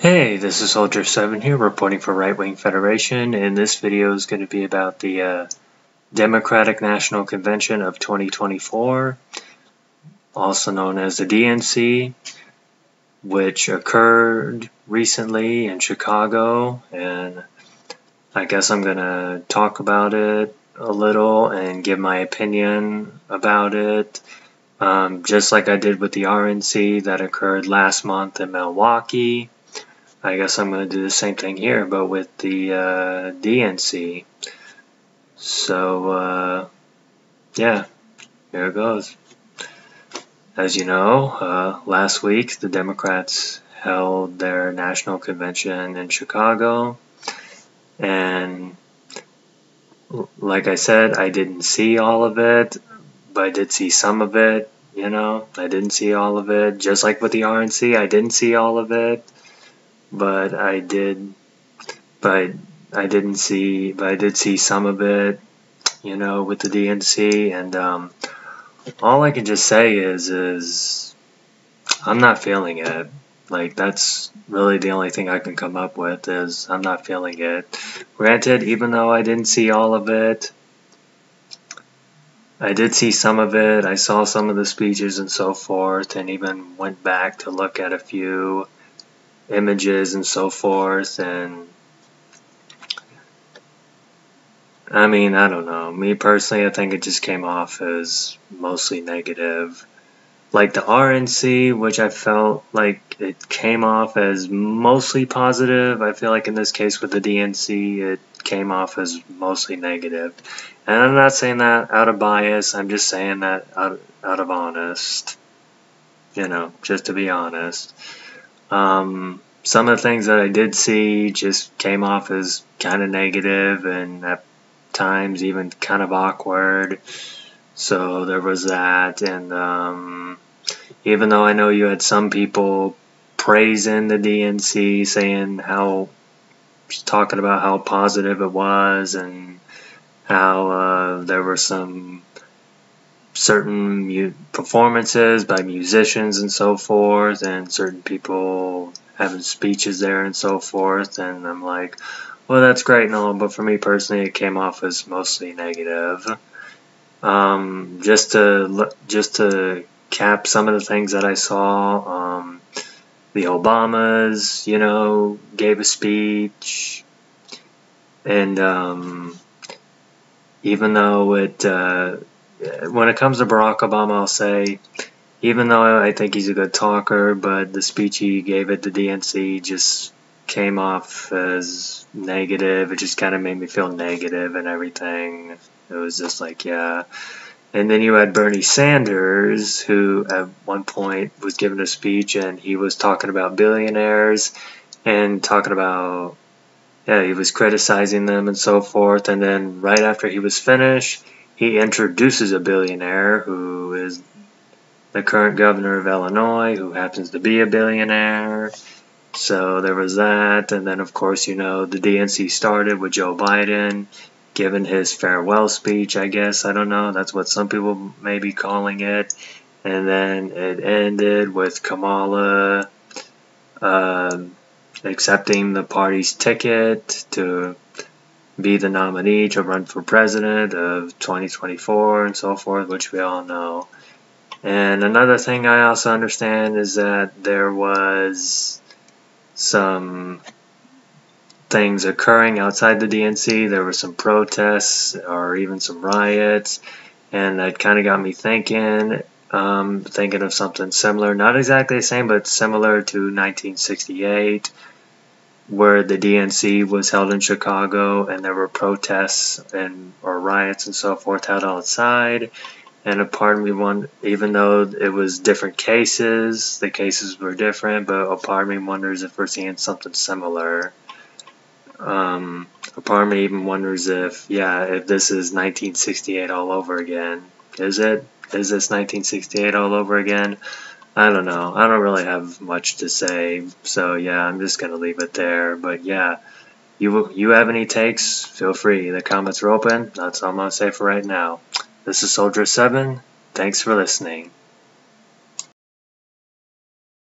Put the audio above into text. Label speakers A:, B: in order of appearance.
A: Hey, this is Soldier 7 here reporting for Right Wing Federation and this video is going to be about the uh, Democratic National Convention of 2024 also known as the DNC which occurred recently in Chicago and I guess I'm going to talk about it a little and give my opinion about it um, just like I did with the RNC that occurred last month in Milwaukee I guess I'm going to do the same thing here, but with the uh, DNC. So, uh, yeah, here it goes. As you know, uh, last week the Democrats held their national convention in Chicago, and like I said, I didn't see all of it, but I did see some of it. You know, I didn't see all of it. Just like with the RNC, I didn't see all of it but I did, but I didn't see, but I did see some of it, you know, with the DNC, and um, all I can just say is, is I'm not feeling it. Like that's really the only thing I can come up with is I'm not feeling it. Granted, even though I didn't see all of it, I did see some of it. I saw some of the speeches and so forth, and even went back to look at a few images and so forth and I mean, I don't know. Me personally, I think it just came off as mostly negative. Like the RNC, which I felt like it came off as mostly positive. I feel like in this case with the DNC, it came off as mostly negative. And I'm not saying that out of bias. I'm just saying that out, out of honest. You know, just to be honest. Um, some of the things that I did see just came off as kind of negative and at times even kind of awkward. So there was that. And um, even though I know you had some people praising the DNC, saying how, talking about how positive it was and how uh, there were some certain performances by musicians and so forth, and certain people having speeches there and so forth. And I'm like, well, that's great and all, but for me personally, it came off as mostly negative. Um, just to just to cap some of the things that I saw, um, the Obamas, you know, gave a speech, and um, even though it uh, when it comes to Barack Obama, I'll say, even though I think he's a good talker, but the speech he gave at the DNC just came off as negative. It just kind of made me feel negative and everything. It was just like, yeah. And then you had Bernie Sanders, who at one point was giving a speech and he was talking about billionaires and talking about, yeah, he was criticizing them and so forth. And then right after he was finished, he introduces a billionaire who is the current governor of Illinois, who happens to be a billionaire. So there was that. And then, of course, you know, the DNC started with Joe Biden giving his farewell speech, I guess. I don't know. That's what some people may be calling it. And then it ended with Kamala uh, accepting the party's ticket to be the nominee to run for president of 2024 and so forth, which we all know. And another thing I also understand is that there was some things occurring outside the DNC. There were some protests or even some riots, and that kind of got me thinking, um, thinking of something similar. Not exactly the same, but similar to 1968 where the DNC was held in Chicago and there were protests and or riots and so forth held outside. And a part of me even though it was different cases, the cases were different, but a part of me wonders if we're seeing something similar. Um, a part of me even wonders if, yeah, if this is 1968 all over again. Is it? Is this 1968 all over again? I don't know. I don't really have much to say, so yeah, I'm just gonna leave it there. But yeah, you you have any takes? Feel free. The comments are open. That's all I'm gonna say for right now. This is Soldier Seven. Thanks for listening.